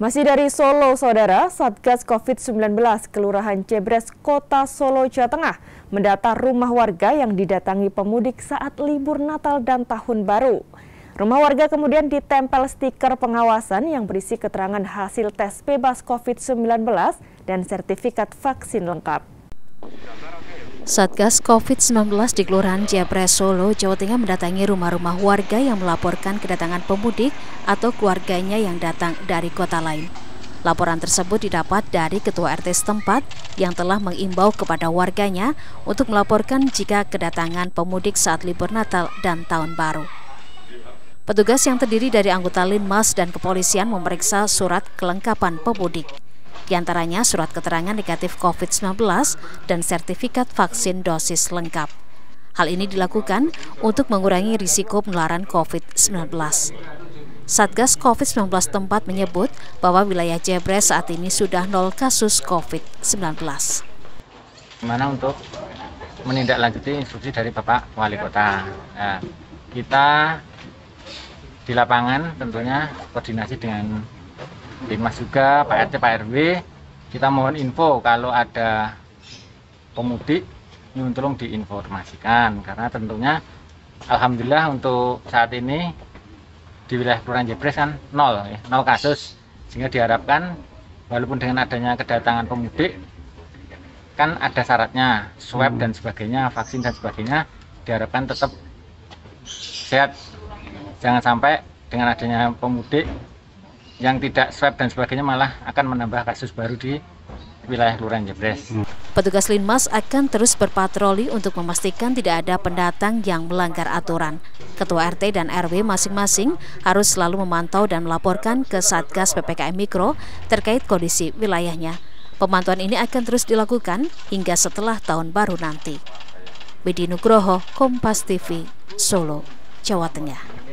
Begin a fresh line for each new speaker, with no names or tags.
Masih dari Solo, Saudara, Satgas COVID-19 Kelurahan Cebres, Kota Solo, Jawa Tengah mendata rumah warga yang didatangi pemudik saat libur Natal dan Tahun Baru. Rumah warga kemudian ditempel stiker pengawasan yang berisi keterangan hasil tes bebas COVID-19 dan sertifikat vaksin lengkap.
Satgas COVID-19 di Kelurahan Jepres Solo, Jawa Tengah mendatangi rumah-rumah warga yang melaporkan kedatangan pemudik atau keluarganya yang datang dari kota lain. Laporan tersebut didapat dari Ketua RT setempat yang telah mengimbau kepada warganya untuk melaporkan jika kedatangan pemudik saat libur Natal dan Tahun Baru. Petugas yang terdiri dari anggota Linmas dan kepolisian memeriksa surat kelengkapan pemudik di antaranya surat keterangan negatif COVID-19 dan sertifikat vaksin dosis lengkap. Hal ini dilakukan untuk mengurangi risiko penularan COVID-19. Satgas COVID-19 tempat menyebut bahwa wilayah Jebres saat ini sudah nol kasus COVID-19.
Mana untuk menindaklanjuti instruksi dari Bapak Wali Kota. Nah, kita di lapangan tentunya koordinasi dengan Dimas juga, Pak RT, Pak RW, kita mohon info kalau ada pemudik nyun tolong diinformasikan. Karena tentunya Alhamdulillah untuk saat ini di wilayah Kelurahan Jebres kan nol ya, nol kasus. Sehingga diharapkan walaupun dengan adanya kedatangan pemudik kan ada syaratnya swab dan sebagainya vaksin dan sebagainya diharapkan tetap sehat. Jangan sampai dengan adanya pemudik yang tidak swab dan sebagainya malah akan menambah kasus baru di wilayah Kelurahan Jebres.
Petugas Linmas akan terus berpatroli untuk memastikan tidak ada pendatang yang melanggar aturan. Ketua RT dan RW masing-masing harus selalu memantau dan melaporkan ke Satgas PPKM Mikro terkait kondisi wilayahnya. Pemantauan ini akan terus dilakukan hingga setelah tahun baru nanti. Bedi Nugroho, Kompas TV, Solo, Jawa Tengah.